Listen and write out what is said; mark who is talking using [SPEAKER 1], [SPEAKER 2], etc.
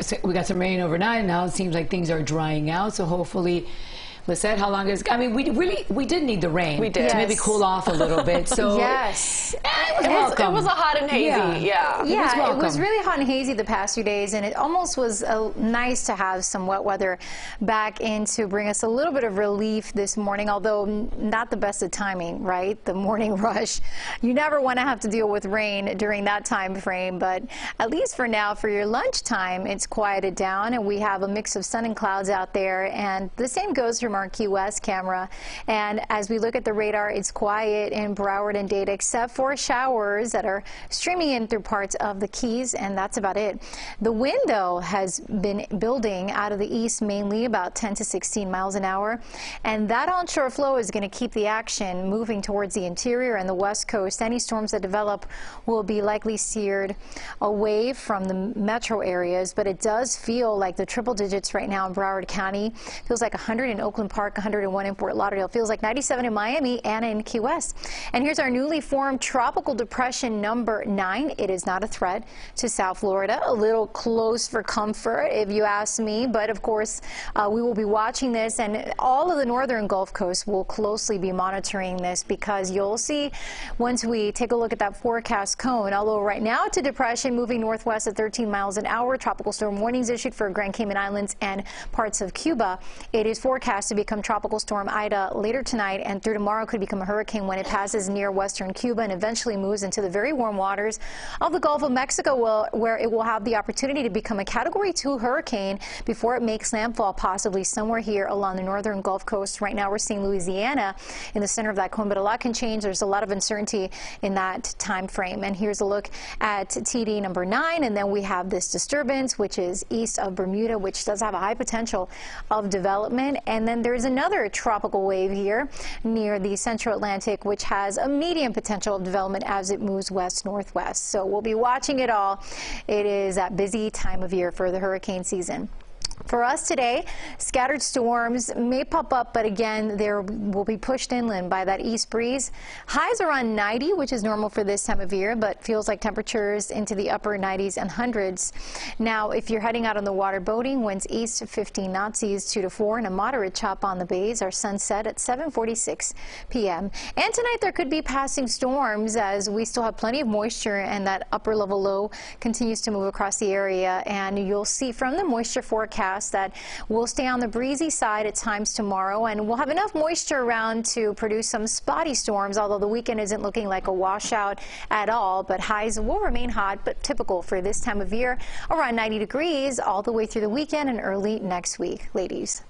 [SPEAKER 1] So we got some rain overnight, now it seems like things are drying out. So hopefully. Lissette, how long is? I mean, we really we did need the rain.
[SPEAKER 2] We did
[SPEAKER 1] to maybe cool off a little bit. So
[SPEAKER 3] yes.
[SPEAKER 1] eh, it was
[SPEAKER 2] It was, it was a hot and hazy.
[SPEAKER 1] Yeah.
[SPEAKER 2] Yeah.
[SPEAKER 3] Yeah, it was
[SPEAKER 1] welcome.
[SPEAKER 3] really hot and hazy the past few days, and it almost was uh, nice to have some wet weather back in to bring us a little bit of relief this morning, although not the best of timing, right? The morning rush. You never want to have to deal with rain during that time frame, but at least for now, for your lunchtime, it's quieted down, and we have a mix of sun and clouds out there, and the same goes from our West camera. And as we look at the radar, it's quiet in Broward and Dade, except for showers that are streaming in through parts of the Keys, and that's about it. The wind, though, has been building out of the east, mainly about 10 to 16 miles an hour, and that onshore flow is going to keep the action moving towards the interior and the west coast. Any storms that develop will be likely steered away from the metro areas, but it does feel like the triple digits right now in Broward County. Feels like 100 in Oakland Park, 101 in Fort Lauderdale. Feels like 97 in Miami and in Key West. And here's our newly formed tropical depression number nine. It is not a threat to South Florida. A little close for comfort, if you ask me. But of course, uh, we will be watching this, and all of the northern Gulf Coast will closely be monitoring this because you'll see once we take a look at that forecast cone. Although right now it's a depression moving northwest at 13 miles an hour. Tropical storm warnings issued for Grand Cayman Islands and parts of Cuba. It is forecast to become tropical storm Ida later tonight and through tomorrow could become a hurricane when it passes near western Cuba and eventually moves into the very warm waters of the Gulf of Mexico where it will have the opportunity to become a category 2 hurricane before it makes landfall possibly somewhere here along the northern Gulf Coast. Right now we're seeing Louisiana in the center of that cone, but a lot can change. There's a lot of uncertainty in that time frame. And here's a look at TD number 9 and then we have this disturbance which is east of Bermuda which does have a high potential of development and then there's another tropical wave here near the central Atlantic which has a medium potential of development as it moves west northwest. So we'll be watching it all. It is that busy time of year for the hurricane season. For us today, scattered storms may pop up, but again, they will be pushed inland by that east breeze. Highs around 90, which is normal for this time of year, but feels like temperatures into the upper 90s and hundreds. Now, if you're heading out on the water boating, winds east to 15 knots, seas 2 to 4, and a moderate chop on the bays. Our sunset at 7:46 p.m. And tonight there could be passing storms as we still have plenty of moisture, and that upper level low continues to move across the area. And you'll see from the moisture forecast that we'll stay on the breezy side at times tomorrow, and we'll have enough moisture around to produce some spotty storms, although the weekend isn't looking like a washout at all. But highs will remain hot, but typical for this time of year, around 90 degrees all the way through the weekend and early next week. Ladies.